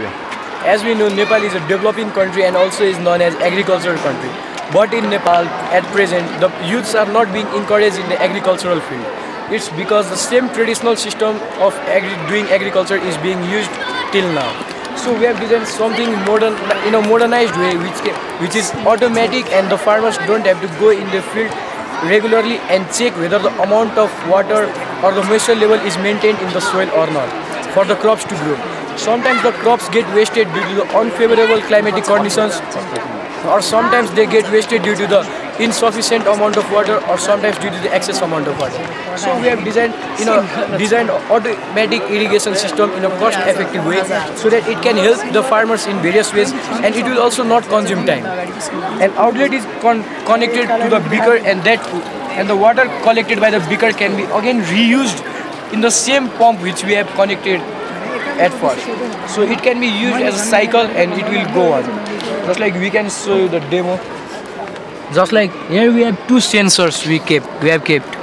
Yeah. As we know, Nepal is a developing country and also is known as agricultural country. But in Nepal, at present, the youths are not being encouraged in the agricultural field. It's because the same traditional system of agri doing agriculture is being used till now. So we have designed something modern, in a modernized way, which can, which is automatic, and the farmers don't have to go in the field regularly and check whether the amount of water or the moisture level is maintained in the soil or not for the crops to grow. Sometimes the crops get wasted due to the unfavorable climatic conditions or sometimes they get wasted due to the insufficient amount of water or sometimes due to the excess amount of water. So we have designed you know designed automatic irrigation system in a cost effective way so that it can help the farmers in various ways and it will also not consume time. An outlet is con connected to the beaker and that and the water collected by the beaker can be again reused in the same pump which we have connected at first. So it can be used as a cycle and it will go on. Just like we can show you the demo. Just like here we have two sensors we kept we have kept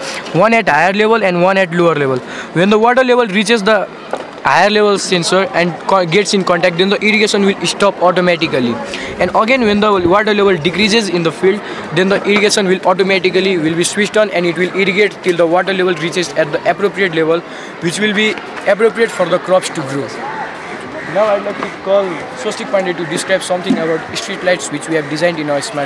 one at higher level and one at lower level. When the water level reaches the higher level sensor and gets in contact then the irrigation will stop automatically and again when the water level decreases in the field then the irrigation will automatically will be switched on and it will irrigate till the water level reaches at the appropriate level which will be appropriate for the crops to grow. Now I'd like to call Swastik Pandey to describe something about street lights which we have designed in our smart